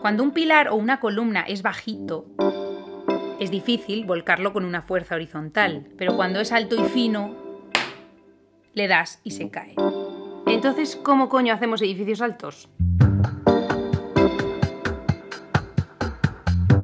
Cuando un pilar o una columna es bajito, es difícil volcarlo con una fuerza horizontal, pero cuando es alto y fino, le das y se cae. Entonces, ¿cómo coño hacemos edificios altos?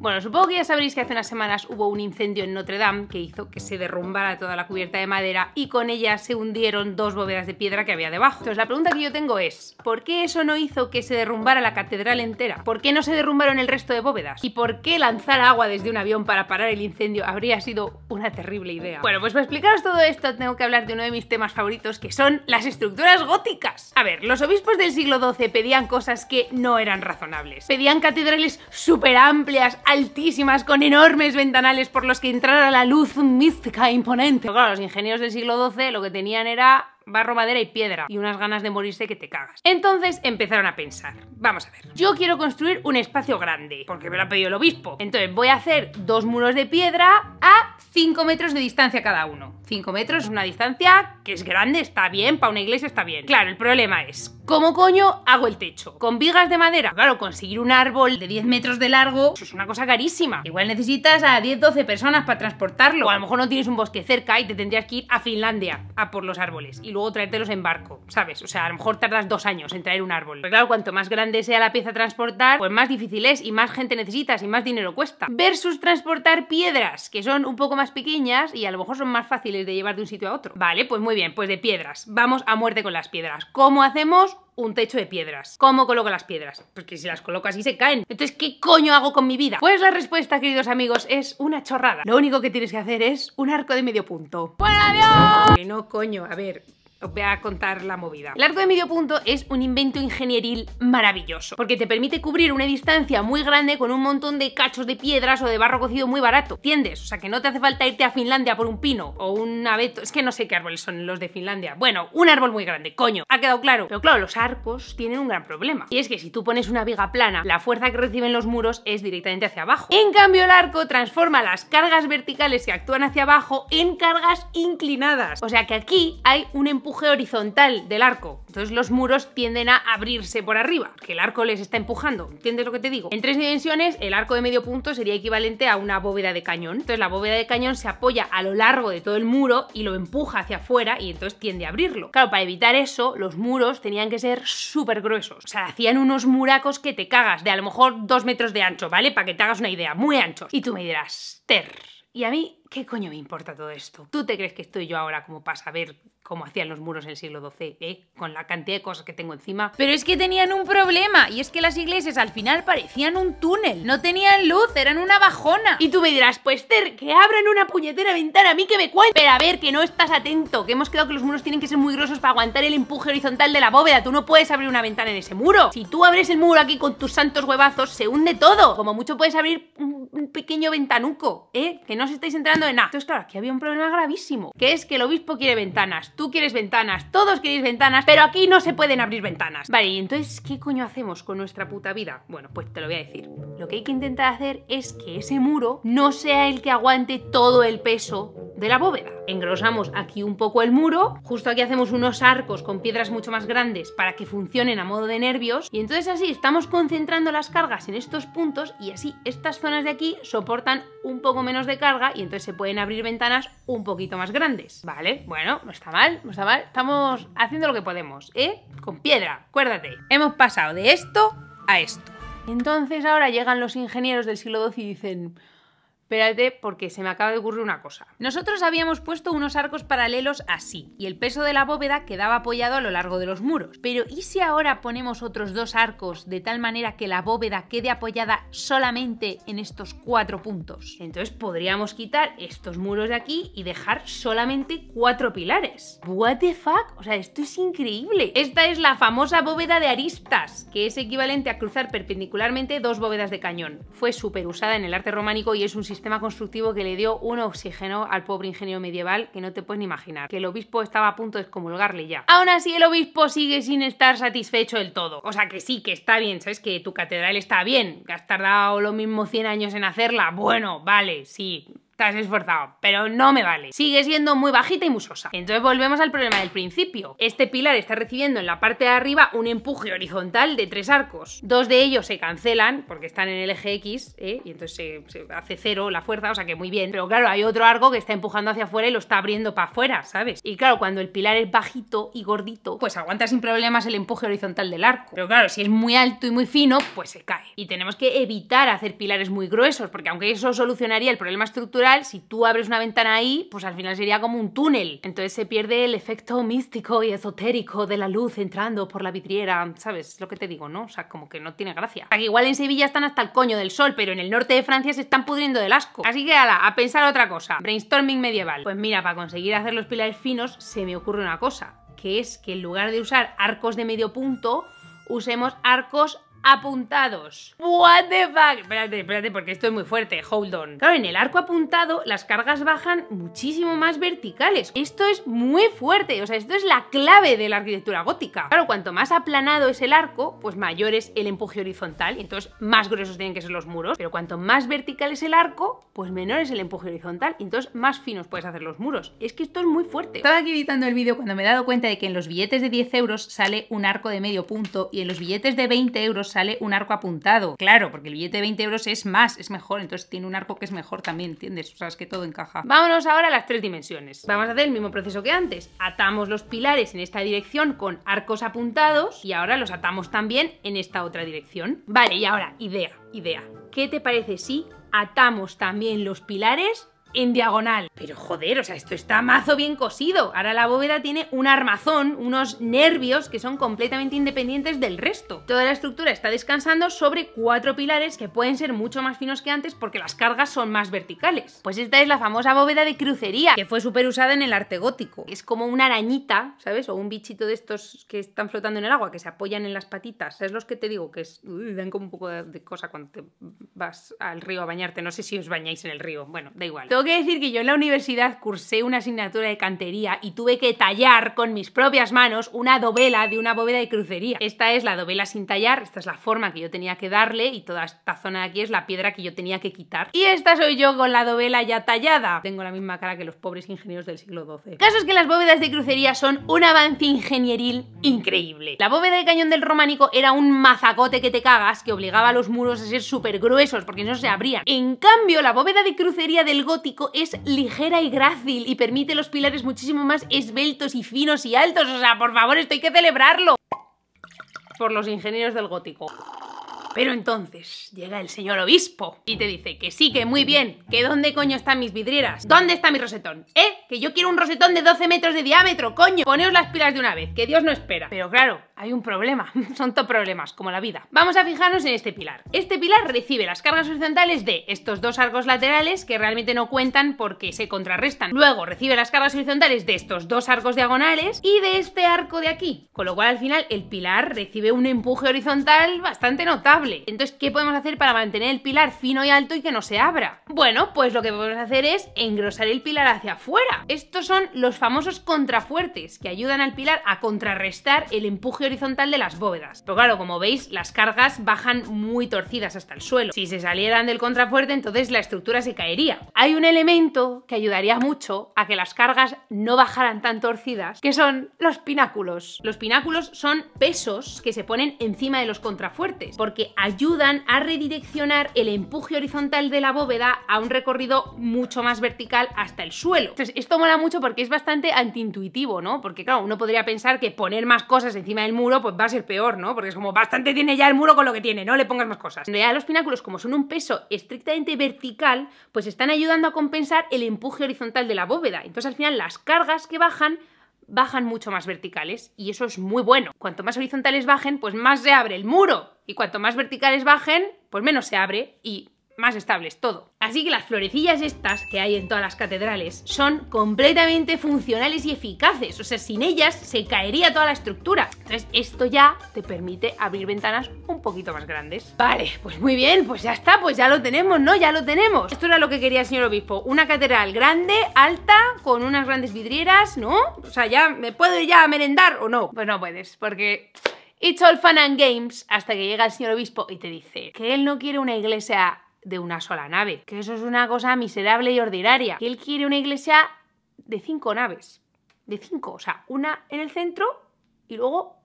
Bueno, supongo que ya sabréis que hace unas semanas hubo un incendio en Notre Dame que hizo que se derrumbara toda la cubierta de madera y con ella se hundieron dos bóvedas de piedra que había debajo. Entonces la pregunta que yo tengo es, ¿por qué eso no hizo que se derrumbara la catedral entera? ¿Por qué no se derrumbaron el resto de bóvedas? ¿Y por qué lanzar agua desde un avión para parar el incendio habría sido una terrible idea? Bueno, pues para explicaros todo esto tengo que hablar de uno de mis temas favoritos que son las estructuras góticas. A ver, los obispos del siglo XII pedían cosas que no eran razonables. Pedían catedrales súper amplias, altísimas, con enormes ventanales por los que entrara la luz mística imponente. Claro, los ingenieros del siglo XII lo que tenían era barro, madera y piedra y unas ganas de morirse que te cagas. Entonces empezaron a pensar, vamos a ver, yo quiero construir un espacio grande, porque me lo ha pedido el obispo. Entonces voy a hacer dos muros de piedra a 5 metros de distancia cada uno. 5 metros es una distancia que es grande, está bien, para una iglesia está bien. Claro, el problema es, ¿cómo coño hago el techo? ¿Con vigas de madera? Claro, conseguir un árbol de 10 metros de largo eso es una cosa carísima. Igual necesitas a 10-12 personas para transportarlo. O a lo mejor no tienes un bosque cerca y te tendrías que ir a Finlandia a por los árboles. Y luego traértelos en barco, ¿sabes? O sea, a lo mejor tardas dos años en traer un árbol. Pero claro, cuanto más grande sea la pieza a transportar, pues más difícil es y más gente necesitas y más dinero cuesta. Versus transportar piedras, que son un poco más pequeñas y a lo mejor son más fáciles de llevar de un sitio a otro. Vale, pues muy bien, pues de piedras. Vamos a muerte con las piedras. ¿Cómo hacemos? un techo de piedras. ¿Cómo coloco las piedras? Porque si las coloco así se caen. Entonces, ¿qué coño hago con mi vida? Pues la respuesta, queridos amigos, es una chorrada. Lo único que tienes que hacer es un arco de medio punto. ¡Bueno, adiós! Que no, coño, a ver, voy a contar la movida. El arco de medio punto es un invento ingenieril maravilloso, porque te permite cubrir una distancia muy grande con un montón de cachos de piedras o de barro cocido muy barato. ¿Entiendes? O sea, que no te hace falta irte a Finlandia por un pino o un abeto. Es que no sé qué árboles son los de Finlandia. Bueno, un árbol muy grande, coño. ¿Ha quedado claro? Pero claro, los arcos tienen un gran problema. Y es que si tú pones una viga plana, la fuerza que reciben los muros es directamente hacia abajo. En cambio, el arco transforma las cargas verticales que actúan hacia abajo en cargas inclinadas. O sea que aquí hay un empuje horizontal del arco. Entonces los muros tienden a abrirse por arriba, que el arco les está empujando. ¿Entiendes lo que te digo? En tres dimensiones, el arco de medio punto sería equivalente a una bóveda de cañón. Entonces la bóveda de cañón se apoya a lo largo de todo el muro y lo empuja hacia afuera y entonces tiende a abrirlo. Claro, para evitar eso, los muros tenían que ser súper gruesos. O sea, hacían unos muracos que te cagas, de a lo mejor dos metros de ancho, ¿vale? Para que te hagas una idea, muy anchos. Y tú me dirás, Ter, ¿y a mí qué coño me importa todo esto? ¿Tú te crees que estoy yo ahora como para saber cómo hacían los muros en el siglo XII, ¿eh? Con la cantidad de cosas que tengo encima. Pero es que tenían un problema, y es que las iglesias al final parecían un túnel. No tenían luz, eran una bajona. Y tú me dirás, pues Ter, que abran una puñetera ventana, a mí que me cuente. Pero a ver, que no estás atento, que hemos quedado que los muros tienen que ser muy gruesos para aguantar el empuje horizontal de la bóveda. Tú no puedes abrir una ventana en ese muro. Si tú abres el muro aquí con tus santos huevazos, se hunde todo. Como mucho puedes abrir un, pequeño ventanuco, ¿eh? Que no os estáis Entonces, claro, aquí había un problema gravísimo, que es que el obispo quiere ventanas, tú quieres ventanas, todos queréis ventanas, pero aquí no se pueden abrir ventanas. Vale, y entonces, ¿qué coño hacemos con nuestra puta vida? Bueno, pues te lo voy a decir. Lo que hay que intentar hacer es que ese muro no sea el que aguante todo el peso de la bóveda. Engrosamos aquí un poco el muro, justo aquí hacemos unos arcos con piedras mucho más grandes para que funcionen a modo de nervios y entonces así estamos concentrando las cargas en estos puntos y así estas zonas de aquí soportan un poco menos de carga y entonces se pueden abrir ventanas un poquito más grandes, ¿vale? Bueno, no está mal, no está mal, estamos haciendo lo que podemos, ¿eh? Con piedra, acuérdate. Hemos pasado de esto a esto. Entonces ahora llegan los ingenieros del siglo XII y dicen... Espérate, porque se me acaba de ocurrir una cosa. Nosotros habíamos puesto unos arcos paralelos así, y el peso de la bóveda quedaba apoyado a lo largo de los muros. Pero ¿y si ahora ponemos otros dos arcos de tal manera que la bóveda quede apoyada solamente en estos cuatro puntos? Entonces podríamos quitar estos muros de aquí y dejar solamente cuatro pilares. ¿What the fuck? O sea, esto es increíble. Esta es la famosa bóveda de aristas, que es equivalente a cruzar perpendicularmente dos bóvedas de cañón. Fue súper usada en el arte románico y es un sistema constructivo que le dio un oxígeno al pobre ingeniero medieval que no te puedes ni imaginar, que el obispo estaba a punto de excomulgarle ya. Aún así, el obispo sigue sin estar satisfecho del todo. O sea que sí, que está bien, ¿sabes? Que tu catedral está bien, que has tardado lo mismo 100 años en hacerla. Bueno, vale, sí, te esforzado, pero no me vale. Sigue siendo muy bajita y musosa. Entonces volvemos al problema del principio. Este pilar está recibiendo en la parte de arriba un empuje horizontal de tres arcos. Dos de ellos se cancelan porque están en el eje X, ¿eh? y entonces se, hace cero la fuerza, o sea que muy bien. Pero claro, hay otro arco que está empujando hacia afuera y lo está abriendo para afuera, ¿sabes? Y claro, cuando el pilar es bajito y gordito, pues aguanta sin problemas el empuje horizontal del arco. Pero claro, si es muy alto y muy fino, pues se cae. Y tenemos que evitar hacer pilares muy gruesos, porque aunque eso solucionaría el problema estructural, si tú abres una ventana ahí, pues al final sería como un túnel. Entonces se pierde el efecto místico y esotérico de la luz entrando por la vidriera, ¿sabes? Lo que te digo, ¿no? O sea, como que no tiene gracia. O igual en Sevilla están hasta el coño del sol, pero en el norte de Francia se están pudriendo del asco. Así que ala, a pensar otra cosa. Brainstorming medieval. Pues mira, para conseguir hacer los pilares finos se me ocurre una cosa, que es que en lugar de usar arcos de medio punto, usemos arcos apuntados. What the fuck? Espérate, espérate, porque esto es muy fuerte. Hold on. Claro, en el arco apuntado las cargas bajan muchísimo más verticales. Esto es muy fuerte, o sea, esto es la clave de la arquitectura gótica. Claro, cuanto más aplanado es el arco, pues mayor es el empuje horizontal, entonces más gruesos tienen que ser los muros. Pero cuanto más vertical es el arco, pues menor es el empuje horizontal, entonces más finos puedes hacer los muros. Es que esto es muy fuerte. Estaba aquí editando el vídeo cuando me he dado cuenta de que en los billetes de 10 euros sale un arco de medio punto y en los billetes de 20 euros sale un arco apuntado. Claro, porque el billete de 20 euros es más, es mejor, entonces tiene un arco que es mejor también, ¿entiendes? O sea, es que todo encaja. Vámonos ahora a las tres dimensiones. Vamos a hacer el mismo proceso que antes. Atamos los pilares en esta dirección con arcos apuntados y ahora los atamos también en esta otra dirección. Vale, y ahora, idea, idea. ¿Qué te parece si atamos también los pilares en diagonal. Pero joder, o sea, esto está mazo bien cosido. Ahora la bóveda tiene un armazón, unos nervios que son completamente independientes del resto. Toda la estructura está descansando sobre cuatro pilares que pueden ser mucho más finos que antes porque las cargas son más verticales. Pues esta es la famosa bóveda de crucería, que fue súper usada en el arte gótico. Es como una arañita, ¿sabes? O un bichito de estos que están flotando en el agua, que se apoyan en las patitas. Es los que te digo? Que dan como un poco de, cosa cuando te vas al río a bañarte. No sé si os bañáis en el río. Bueno, da igual que decir que yo en la universidad cursé una asignatura de cantería y tuve que tallar con mis propias manos una dovela de una bóveda de crucería. Esta es la dovela sin tallar, esta es la forma que yo tenía que darle y toda esta zona de aquí es la piedra que yo tenía que quitar. Y esta soy yo con la dovela ya tallada. Tengo la misma cara que los pobres ingenieros del siglo XII. Caso es que las bóvedas de crucería son un avance ingenieril increíble. La bóveda de cañón del románico era un mazacote que te cagas que obligaba a los muros a ser súper gruesos porque no se abrían. En cambio, la bóveda de crucería del gótico es ligera y grácil y permite los pilares muchísimo más esbeltos y finos y altos. O sea, por favor, esto hay que celebrarlo. Por los ingenieros del gótico. Pero entonces llega el señor obispo y te dice que sí, que muy bien, que dónde coño están mis vidrieras, dónde está mi rosetón, ¿eh? Que yo quiero un rosetón de 12 metros de diámetro, coño. Poneos las pilas de una vez, que Dios no espera. Pero claro, hay un problema, son todos problemas, como la vida. Vamos a fijarnos en este pilar. Este pilar recibe las cargas horizontales de estos dos arcos laterales que realmente no cuentan porque se contrarrestan. Luego recibe las cargas horizontales de estos dos arcos diagonales y de este arco de aquí. Con lo cual al final el pilar recibe un empuje horizontal bastante notable entonces, ¿qué podemos hacer para mantener el pilar fino y alto y que no se abra? Bueno, pues lo que podemos hacer es engrosar el pilar hacia afuera. Estos son los famosos contrafuertes que ayudan al pilar a contrarrestar el empuje horizontal de las bóvedas. Pero claro, como veis, las cargas bajan muy torcidas hasta el suelo. Si se salieran del contrafuerte, entonces la estructura se caería. Hay un elemento que ayudaría mucho a que las cargas no bajaran tan torcidas, que son los pináculos. Los pináculos son pesos que se ponen encima de los contrafuertes, porque ayudan a redireccionar el empuje horizontal de la bóveda a un recorrido mucho más vertical hasta el suelo. Entonces, esto mola mucho porque es bastante antiintuitivo, ¿no? Porque claro, uno podría pensar que poner más cosas encima del muro pues va a ser peor, ¿no? Porque es como bastante tiene ya el muro con lo que tiene, no le pongas más cosas. En realidad los pináculos, como son un peso estrictamente vertical, pues están ayudando a compensar el empuje horizontal de la bóveda. Entonces al final las cargas que bajan bajan mucho más verticales y eso es muy bueno. Cuanto más horizontales bajen, pues más se abre el muro y cuanto más verticales bajen, pues menos se abre y más estables todo. Así que las florecillas estas que hay en todas las catedrales son completamente funcionales y eficaces, o sea, sin ellas se caería toda la estructura. Entonces esto ya te permite abrir ventanas un poquito más grandes. Vale, pues muy bien, pues ya está, pues ya lo tenemos, ¿no? Ya lo tenemos. Esto era lo que quería el señor obispo, una catedral grande, alta, con unas grandes vidrieras, ¿no? O sea, ya, ¿me puedo ya merendar o no? Pues no puedes, porque... It's all fun and games hasta que llega el señor obispo y te dice que él no quiere una iglesia de una sola nave. Que eso es una cosa miserable y ordinaria. Que él quiere una iglesia de cinco naves. De cinco. O sea, una en el centro y luego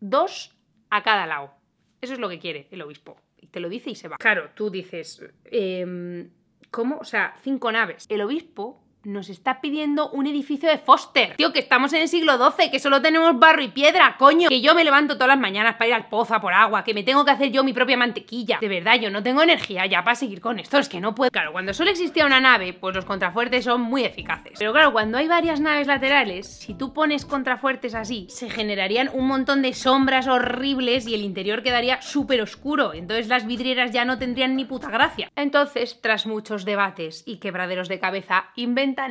dos a cada lado. Eso es lo que quiere el obispo. Y te lo dice y se va. Claro, tú dices, em, ¿cómo? O sea, cinco naves. El obispo nos está pidiendo un edificio de Foster. Tío, que estamos en el siglo XII, que solo tenemos barro y piedra, coño. Que yo me levanto todas las mañanas para ir al pozo a por agua, que me tengo que hacer yo mi propia mantequilla. De verdad, yo no tengo energía ya para seguir con esto, es que no puedo. Claro, cuando solo existía una nave, pues los contrafuertes son muy eficaces. Pero claro, cuando hay varias naves laterales, si tú pones contrafuertes así, se generarían un montón de sombras horribles y el interior quedaría súper oscuro. Entonces las vidrieras ya no tendrían ni puta gracia. Entonces, tras muchos debates y quebraderos de cabeza,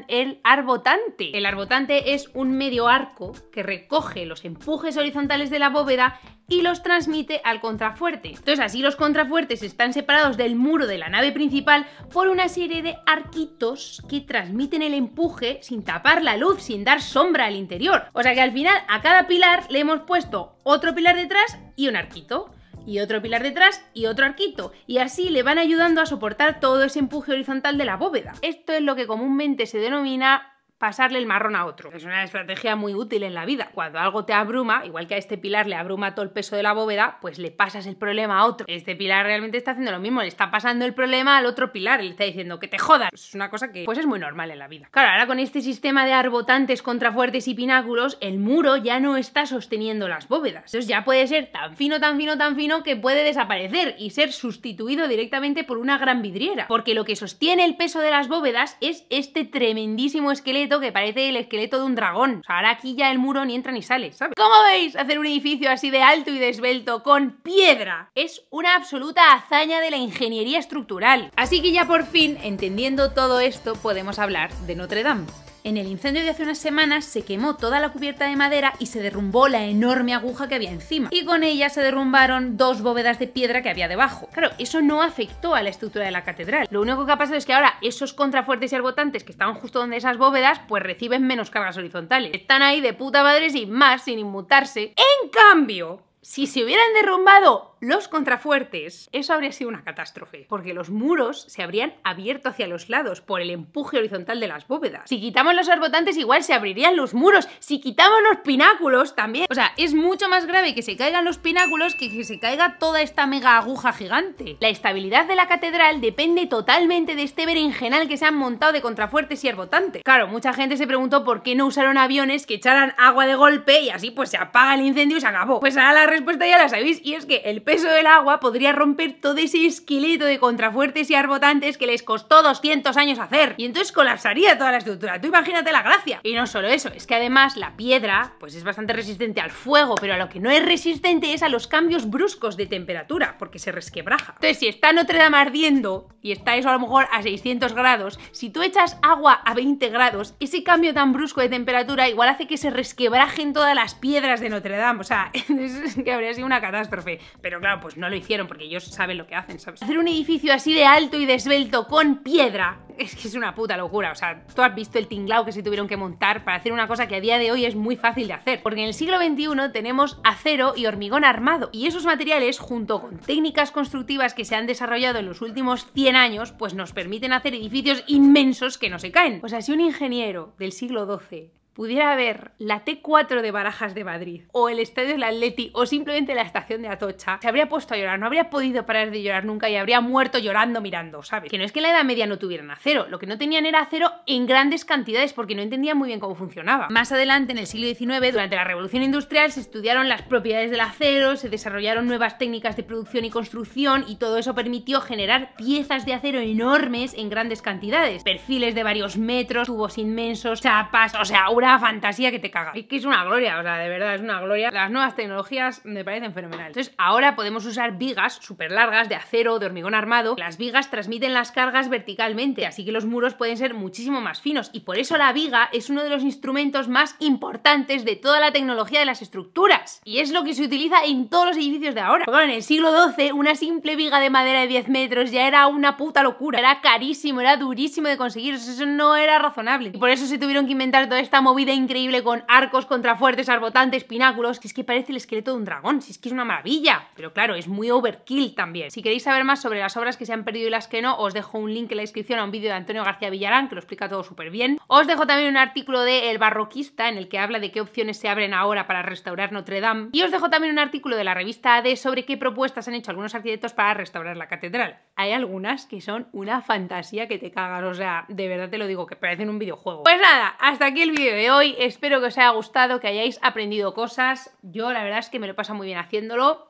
el arbotante. El arbotante es un medio arco que recoge los empujes horizontales de la bóveda y los transmite al contrafuerte. Entonces así los contrafuertes están separados del muro de la nave principal por una serie de arquitos que transmiten el empuje sin tapar la luz, sin dar sombra al interior. O sea que al final a cada pilar le hemos puesto otro pilar detrás y un arquito y otro pilar detrás y otro arquito, y así le van ayudando a soportar todo ese empuje horizontal de la bóveda. Esto es lo que comúnmente se denomina pasarle el marrón a otro. Es una estrategia muy útil en la vida. Cuando algo te abruma, igual que a este pilar le abruma todo el peso de la bóveda, pues le pasas el problema a otro. Este pilar realmente está haciendo lo mismo, le está pasando el problema al otro pilar, le está diciendo que te jodas. Es una cosa que pues es muy normal en la vida. Claro, ahora con este sistema de arbotantes, contrafuertes y pináculos, el muro ya no está sosteniendo las bóvedas. Entonces ya puede ser tan fino, tan fino, tan fino que puede desaparecer y ser sustituido directamente por una gran vidriera. Porque lo que sostiene el peso de las bóvedas es este tremendísimo esqueleto que parece el esqueleto de un dragón. O sea, ahora aquí ya el muro ni entra ni sale, ¿sabes? ¿Cómo veis hacer un edificio así de alto y de esbelto con piedra? Es una absoluta hazaña de la ingeniería estructural. Así que ya por fin, entendiendo todo esto, podemos hablar de Notre Dame. En el incendio de hace unas semanas se quemó toda la cubierta de madera y se derrumbó la enorme aguja que había encima. Y con ella se derrumbaron dos bóvedas de piedra que había debajo. Claro, eso no afectó a la estructura de la catedral. Lo único que ha pasado es que ahora esos contrafuertes y arbotantes que estaban justo donde esas bóvedas, pues reciben menos cargas horizontales. Están ahí de puta madre sin más, sin inmutarse. En cambio, si se hubieran derrumbado los contrafuertes, eso habría sido una catástrofe, porque los muros se habrían abierto hacia los lados por el empuje horizontal de las bóvedas. Si quitamos los arbotantes igual se abrirían los muros, si quitamos los pináculos también. O sea, es mucho más grave que se caigan los pináculos que que se caiga toda esta mega aguja gigante. La estabilidad de la catedral depende totalmente de este berenjenal que se han montado de contrafuertes y arbotantes. Claro, mucha gente se preguntó por qué no usaron aviones que echaran agua de golpe y así pues se apaga el incendio y se acabó. Pues ahora la respuesta ya la sabéis y es que el peso del agua podría romper todo ese esqueleto de contrafuertes y arbotantes que les costó 200 años hacer. Y entonces colapsaría toda la estructura. Tú imagínate la gracia. Y no solo eso, es que además la piedra pues es bastante resistente al fuego, pero a lo que no es resistente es a los cambios bruscos de temperatura, porque se resquebraja. Entonces, si está Notre Dame ardiendo y está eso a lo mejor a 600 grados, si tú echas agua a 20 grados, ese cambio tan brusco de temperatura igual hace que se resquebrajen todas las piedras de Notre Dame. O sea, es que habría sido una catástrofe. Pero claro, pues no lo hicieron porque ellos saben lo que hacen, ¿sabes? Hacer un edificio así de alto y de esbelto con piedra es que es una puta locura. O sea, tú has visto el tinglao que se tuvieron que montar para hacer una cosa que a día de hoy es muy fácil de hacer. Porque en el siglo XXI tenemos acero y hormigón armado. Y esos materiales, junto con técnicas constructivas que se han desarrollado en los últimos 100 años, pues nos permiten hacer edificios inmensos que no se caen. O sea, si un ingeniero del siglo XII pudiera ver la T4 de Barajas de Madrid, o el Estadio del Atleti, o simplemente la estación de Atocha, se habría puesto a llorar, no habría podido parar de llorar nunca y habría muerto llorando mirando, ¿sabes? Que no es que en la Edad Media no tuvieran acero, lo que no tenían era acero en grandes cantidades porque no entendían muy bien cómo funcionaba. Más adelante, en el siglo XIX, durante la Revolución Industrial, se estudiaron las propiedades del acero, se desarrollaron nuevas técnicas de producción y construcción y todo eso permitió generar piezas de acero enormes en grandes cantidades, perfiles de varios metros, tubos inmensos, chapas, o sea, una fantasía que te caga. Es que es una gloria, o sea, de verdad es una gloria. Las nuevas tecnologías me parecen fenomenales. Entonces, ahora podemos usar vigas súper largas de acero, de hormigón armado. Las vigas transmiten las cargas verticalmente, así que los muros pueden ser muchísimo más finos. Y por eso la viga es uno de los instrumentos más importantes de toda la tecnología de las estructuras. Y es lo que se utiliza en todos los edificios de ahora. Porque en el siglo XII, una simple viga de madera de 10 metros ya era una puta locura. Era carísimo, era durísimo de conseguir. Eso no era razonable. Y por eso se tuvieron que inventar toda esta movida increíble con arcos, contrafuertes, arbotantes, pináculos, que es que parece el esqueleto de un dragón, si es que es una maravilla. Pero claro, es muy overkill también. Si queréis saber más sobre las obras que se han perdido y las que no, os dejo un link en la descripción a un vídeo de Antonio García Villarán, que lo explica todo súper bien. Os dejo también un artículo de El Barroquista, en el que habla de qué opciones se abren ahora para restaurar Notre Dame. Y os dejo también un artículo de la revista AD sobre qué propuestas han hecho algunos arquitectos para restaurar la catedral. Hay algunas que son una fantasía que te cagas, o sea, de verdad te lo digo, que parecen un videojuego. Pues nada, hasta aquí el vídeo hoy. Espero que os haya gustado, que hayáis aprendido cosas. Yo la verdad es que me lo paso muy bien haciéndolo.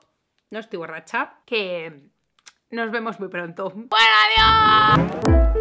No estoy borracha. Que nos vemos muy pronto. ¡Bueno, adiós!